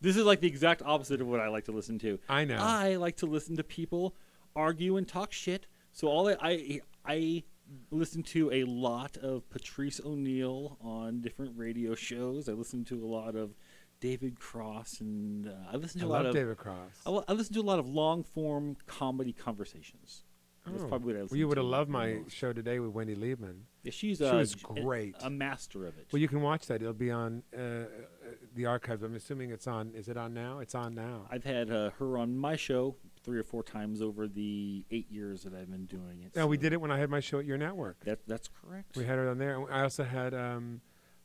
This is like the exact opposite of what I like to listen to. I know. I like to listen to people argue and talk shit. So all I I, I listen to a lot of Patrice O'Neal on different radio shows. I listen to a lot of David Cross, and uh, I listen to I a lot of David Cross. I, li- I listen to a lot of long form comedy conversations. That's Oh. probably what I well, you would have loved my show today with Wendy Liebman. Yeah, she's she uh, was great. a master of it. Well, you can watch that. It'll be on uh, uh, the archives. I'm assuming it's on. Is it on now? It's on now. I've had uh, her on my show three or four times over the eight years that I've been doing it. Yeah, we did it when I had my show at your network. That that's correct. We had her on there. And I also had um,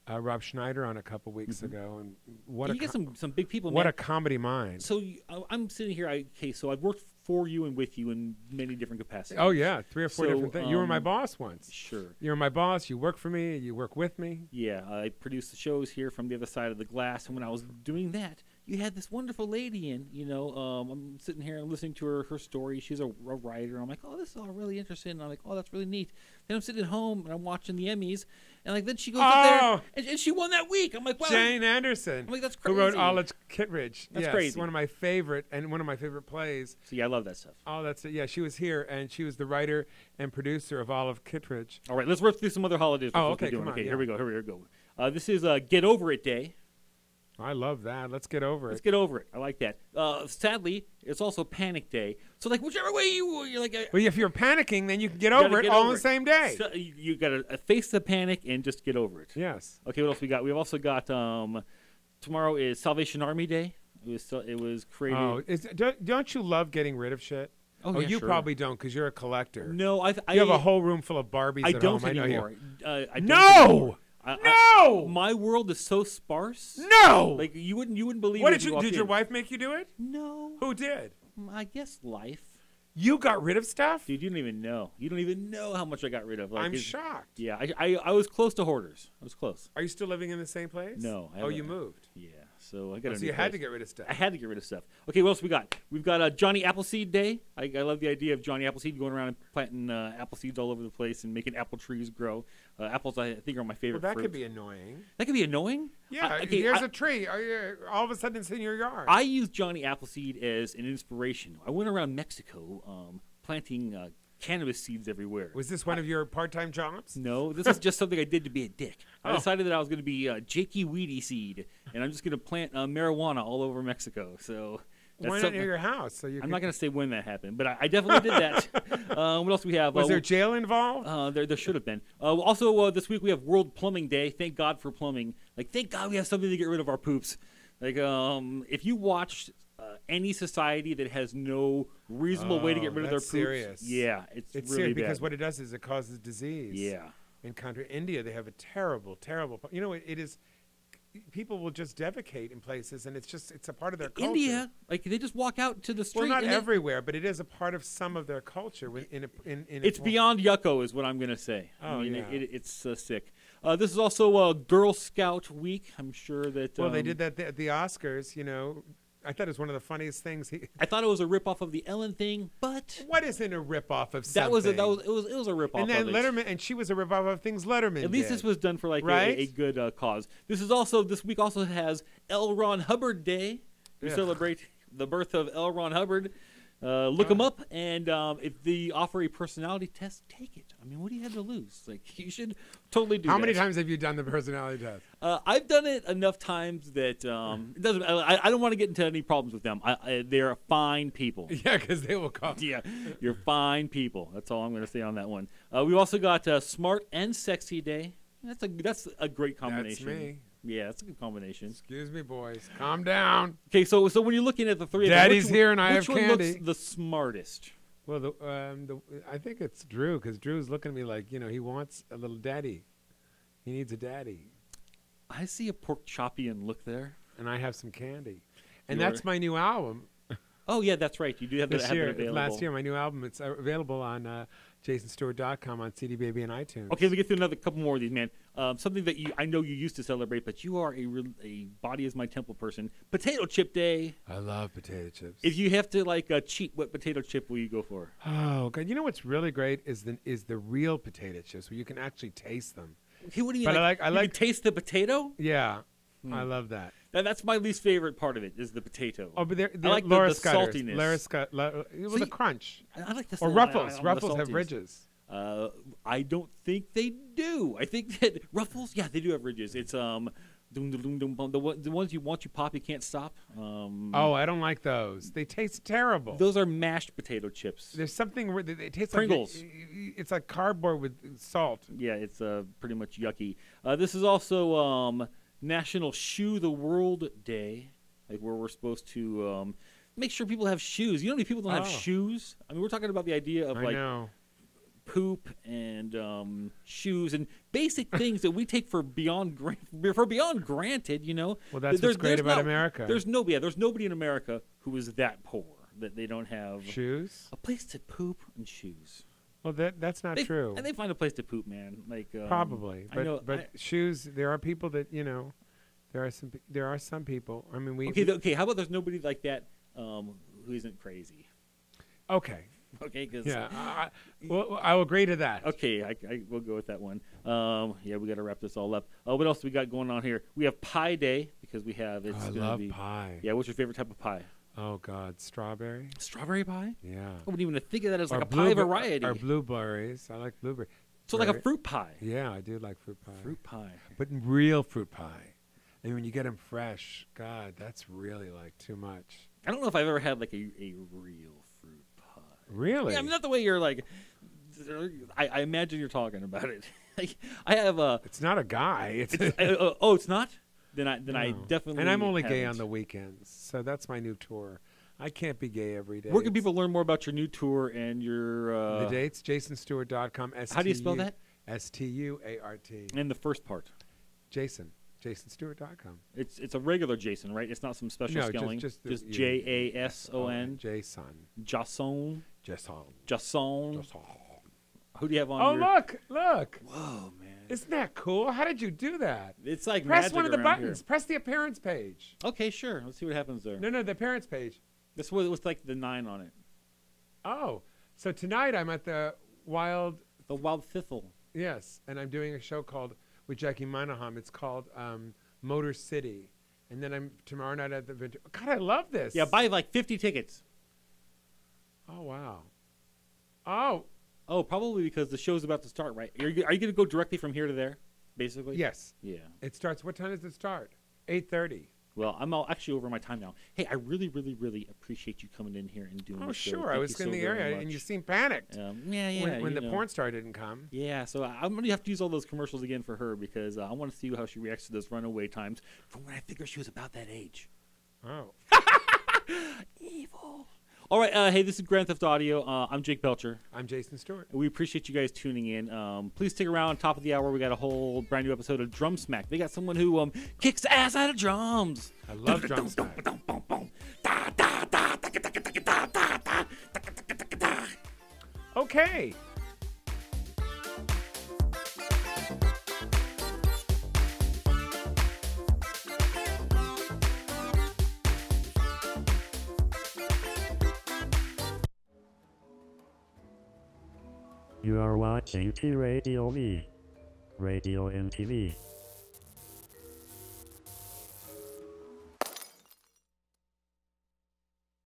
uh, Rob Schneider on a couple weeks ago, and what you get co- some some big people. What man. a comedy mind! So you, I- I'm sitting here. I, okay, so I've worked for you and with you in many different capacities. Oh yeah, three or four So, different things. You were my um, boss once. Sure. You were my boss. You work for me. You work with me. Yeah, I produced the shows here from the other side of the glass, and when I was doing that, you had this wonderful lady in. You know, um, I'm sitting here and listening to her her story. She's a, a writer. I'm like, oh, this is all really interesting. And I'm like, oh, that's really neat. Then I'm sitting at home and I'm watching the Emmys, and like then she goes up Oh! there and, and she won that week. I'm like, wow. Jane Anderson, I'm like, that's crazy. who wrote crazy. Olive Kitteridge. That's yes, crazy. One of my favorite and one of my favorite plays. So yeah, I love that stuff. Oh, that's it. Yeah, she was here, and she was the writer and producer of Olive Kitteridge. All right, let's work through some other holidays. Oh, supposed to be okay, come on, Okay, yeah. here we go. Here we go. Uh, this is uh, Get Over It Day. I love that. Let's get over it. Let's get over it. I like that. Uh, sadly, it's also Panic Day. So like whichever way you you're like. Uh, Well, if you're panicking, then you can get you over it get all over on the same day. So you, you got to uh, face the panic and just get over it. Yes. Okay, what else we got? We've also got um, tomorrow is Salvation Army Day. It was so- it was created. Oh, is, don't, don't you love getting rid of shit? Oh, yeah, you sure. probably don't because you're a collector. No, I. I you have a whole room full of Barbies. I don't home. I anymore. Uh, I don't No! anymore. I- I- No! my world is so sparse. No! Like you wouldn't you wouldn't believe. What did you? Did your wife make you do it? No. Who did? Mm, I guess life. You got rid of stuff? Dude, you don't even know. You don't even know how much I got rid of. Like, I'm shocked. Yeah, I, I I was close to hoarders. I was close. Are you still living in the same place? No. I oh, you moved. Yeah. So I got. Oh, a so you had place. to get rid of stuff. I had to get rid of stuff. Okay, what else we got? We've got uh, Johnny Appleseed Day. I, I love the idea of Johnny Appleseed going around and planting uh, apple seeds all over the place and making apple trees grow. Uh, apples, I think, are my Well, favorite. that could be annoying. That could be annoying. Yeah, I, okay, here's I- a tree. All of a sudden, it's in your yard. I use Johnny Appleseed as an inspiration. I went around Mexico um, planting uh, cannabis seeds everywhere. Was this one of your part-time jobs? No, this is just something I did to be a dick. I Oh. decided that I was going to be uh, Jakey Weedy Seed, and I'm just going to plant uh, marijuana all over Mexico. So that's Why not near your house? So you I'm not going to say when that happened, but I, I definitely did that. (laughs) uh, what else do we have? Was Uh, there jail involved? Uh, there, there should have been. Uh, also, uh, this week we have World Plumbing Day. Thank God for plumbing. Like, thank God we have something to get rid of our poops. Like, um, if you watch uh, any society that has no reasonable way to get Oh, rid of their poops, serious. yeah, it's, it's really serious because what it does is it causes disease. Yeah. In country India, they have a terrible, terrible. You know, it, it is. People will just defecate in places, and it's just it's a part of their culture. India, like they just walk out to the street. Well, not everywhere, but it is a part of some of their culture. In, a, in, in it's beyond yucko, is what I'm gonna say. Oh, I mean, yeah. it, it, it's uh, sick. Uh, this is also uh, Girl Scout Week. I'm sure that. Well, they um, did that th- at the Oscars. You know, I thought it was one of the funniest things. He, I thought it was a ripoff of the Ellen thing, but what isn't a ripoff of that was a, something? that was it was it was a ripoff. and then of it. Letterman, and she was a ripoff of things Letterman. At least did. this was done for like a- a, good uh, cause. This is also this week also has L. Ron Hubbard Day. We Yeah. celebrate the birth of L. Ron Hubbard. Uh, look them up, and um, if they offer a personality test, take it. I mean, what do you have to lose? Like, (laughs) you should totally do. How that. many times have you done the personality test? Uh, I've done it enough times that um, it doesn't. I, I don't want to get into any problems with them. I, I, they're fine people. (laughs) Yeah, because they will come. Yeah, you're fine people. That's all I'm going to say on that one. Uh, we also got uh, Smart and Sexy Day. That's a that's a great combination. me. Yeah, that's a good combination. Excuse me, boys. Calm down. Okay, so so when you're looking at the three, of them, Daddy's which one- here and I which have one looks the smartest. Well, the, um, the, I think it's Drew because Drew's looking at me like you know he wants a little daddy. He needs a daddy, I see a pork choppian look there. and I have some candy, and You that's are- my new album. Oh yeah, that's right. You do have, that this have year, available. last year, my new album. It's uh, available on uh, JasonStuart.com on CD Baby and iTunes. Okay, let me get through another couple more of these, man. Um, something that you I know you used to celebrate, but you are a real, a body is my temple person. Potato chip day. I love potato chips. If you have to like uh, cheat, what potato chip will you go for? Oh God! You know what's really great is the is the real potato chips where you can actually taste them. Okay, what do you But I like? like- I you like- can taste the potato. Yeah, Hmm. I love that. That, that's my least favorite part of it is the potato. Oh, but they're, I they're like Laura the, the Scudder's. saltiness. Laura Scott, La, with See, a crunch. I, I like this. Or. Ruffles. I- I- I Ruffles have ridges. Uh, I don't think they do. I think (laughs) that Ruffles, yeah, they do have ridges. It's um, doom, doom, doom, doom, bum. the, one- the ones you want you pop, you can't stop. Um, Oh, I don't like those. They taste terrible. those are mashed potato chips. There's something where they, they taste Pringles. like it's like cardboard with salt. Yeah, it's uh, pretty much yucky. Uh, this is also um, National Shoe the World Day, like where we're supposed to um, make sure people have shoes. You know, how many people don't have Oh. shoes. I mean, we're talking about the idea of I like know. poop and um, shoes and basic (laughs) things that we take for beyond for beyond granted. You know. Well, that's There's- what's great about America. There's no, yeah, there's nobody in America who is that poor that they don't have Shoes? a place to poop and shoes. Well, that that's not They- true. And they find a place to poop, man. Like um, Probably, I but know, but I- shoes. There are people that you know. There are some. There are some people. I mean, we. okay, we- okay. How about there's nobody like that um, who isn't crazy? okay. (laughs) Okay, because Yeah. I, I- well, I'll agree to that. Okay, I, I will go with that one. Um, yeah, we got to wrap this all up. Uh, what else we got going on here? We have Pie Day because we have it's. I love be- pie. Yeah, what's your favorite type of pie? Oh God, strawberry. Strawberry pie? Yeah. I wouldn't even think of that as like Or a pie variety. Or blueberries. I like blueberry. So like a fruit pie. Yeah, I do like fruit pie. Fruit pie. But real fruit pie. And when you get them fresh, God, that's really like too much. I don't know if I've ever had like a, a real fruit pie. Really? Yeah, I mean not the way you're like. I, I imagine you're talking about it. (laughs) Like, I have a. It's not a guy. It's, It's, uh, uh, oh, it's not. Then I then I definitely. And I'm only gay on the weekends, so that's my new tour. I can't be gay every day. Where can people learn more about your new tour and your uh, the dates? JasonStuart.com. How do you spell that? S T U A R T. and the first part? Jason. JasonStuart.com. It's it's a regular Jason, right? It's not some special No, just- spelling. just the- you- J A S O N. Jason. Jason. Jason. Jason. Who do you have on? Oh, your... look, look. Whoa, man. Isn't that cool? How did you do that? It's like Press one of the buttons. here. Press the appearance page. Okay, sure. Let's see what happens there. No, no, the appearance page. This was with like the nine on it. Oh, so tonight I'm at the Wild. The Wild Thistle. Yes, and I'm doing a show called with Jackie Monahan. It's called um, Motor City, and then I'm tomorrow night at the. Vent- God, I love this. Yeah, buy like fifty tickets. Oh wow. Oh Oh, probably because the show's about to start, right? Are you, are you going to go directly from here to there, basically? yes. Yeah. It starts. What time does it start? Eight thirty. Well, I'm all actually over my time now. Hey, I really, really, really appreciate you coming in here and doing Oh, show. sure. I was in so the area, and you seemed panicked. Um, yeah, yeah. When, when the know. porn star didn't come. Yeah, so I- I'm gonna have to use all those commercials again for her because uh, I want to see how she reacts to those runaway times from when I figured she was about that age. Oh. (laughs) Evil. All right, uh, hey, this is Grand Theft Audio. Uh, I'm Jake Belcher. I'm Jason Stuart. We appreciate you guys tuning in. Um, please stick around. Top of the hour, we got a whole brand new episode of Drum Smack. They got someone who um, kicks ass out of drums. I love drum smack. Okay. You are watching T Radio V. Radio and TV.